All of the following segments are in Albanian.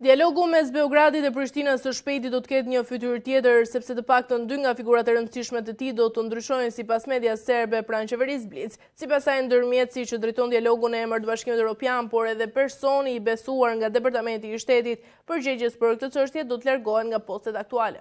Dialogu mes Beogradit e Prishtinës së shpejti do të ketë një fytyrë tjetër, sepse të paktën dy nga figurat e rëndësishme të tij do të ndryshojnë sipas medias serbe pranë qeverisë Blic. Sipas saj, ndërmjetësi që drejton dialogun në emër të Bashkimit Europian, por edhe personi i besuar nga Departamenti i Shtetit, përgjegjës për këtë çështje do të largohen nga postet aktuale.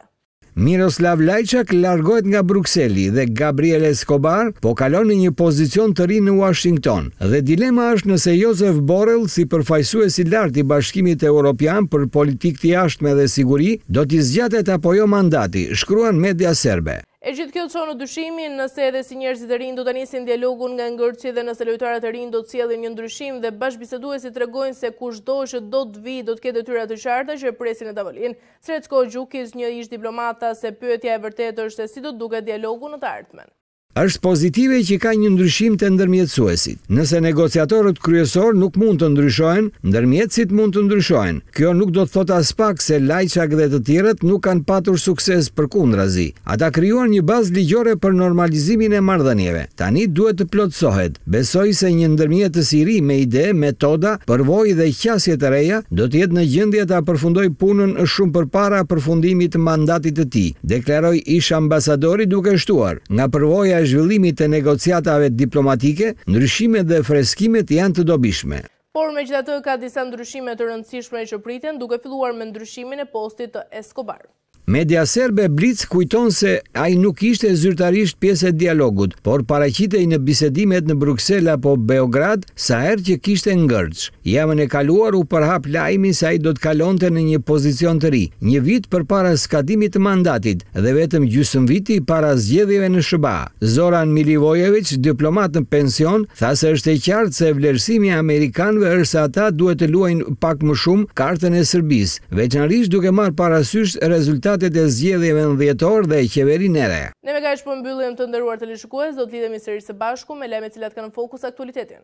Miroslav Lajçak largohet nga Brukseli dhe Gabriel Escobar po kalon në një pozicion të ri në Uashington dhe dilema është nëse Josep Borrell si përfaqësues i lartë i Bashkimit Europian për politikë të jashtme dhe siguri do t'i zgjatet apo jo mandati, shkruan media serbe. E gjithë kjo çon në dyshimin nëse dhe si njerëzit e rinj do ta nisin dialogun nga ngërçi dhe nëse lojtarët e rinj do të sjellin një ndryshim dhe bashkëbiseduesit tregojnë se kushdo që do të vijë do të ketë detyra të qarta që e presin në tavolinë. Sreçko Gjukiç, një ish-diplomat tha se pyetja e vërtetë është se si do të duket dialogu në të ardhmen. Është pozitive që ka një ndryshim te ndërmjetësuesit. Nëse negociatorët kryesorë nuk mund të ndryshohen, ndërmjetësit mund të ndryshohen. Kjo nuk do të thotë aspak se Lajçak dhe të tjerët nuk kanë patur sukses, përkundrazi. Ata krijuan një bazë ligjore për normalizimin e marrëdhënieve. Tani duhet të plotësohet. Besoj se një ndërmjetës i ri me ide, metoda, përvojë dhe qasje të reja do të jetë në gjendje ta përfundojë punën shumë përpara përfundimit të mandatit të tij, deklaroi ish-ambasadori duke shtuar, Nga përvoja e zhvillimit të negociatave diplomatike, ndryshimet dhe freskimet janë të dobishme. Por megjithatë ka disa ndryshime të rëndësishme që priten, duke filluar me ndryshimin e postit të Escobar. Media serbe Blic kujton se ai nuk ishte zyrtarisht pjesë e dialogut, por paraqitej në bisedimet në Bruksel apo Beograd sa herë që kishte ngërç. Javën e kaluar u përhap lajmi se ai do të kalonte në një pozicion të ri, një vit përpara skadimit të mandatit dhe vetëm gjysmë viti para zgjedhjeve në SHBA. Zoran Milivojeviç, diplomat në pension, tha se është e qartë se vlerësimi i amerikanëve është se ata duhet të luajnë pak më shumë kartën e Serbisë, veçanërisht duke marrë parasysh rezultatet e zgjedhjeve në dhjetor dhe qeverinë e re. Ne me kaq po mbyllim të nderuar teleshikues, do të lidhemi sërish së bashku me lajme të cilat kanë fokus aktualitetin.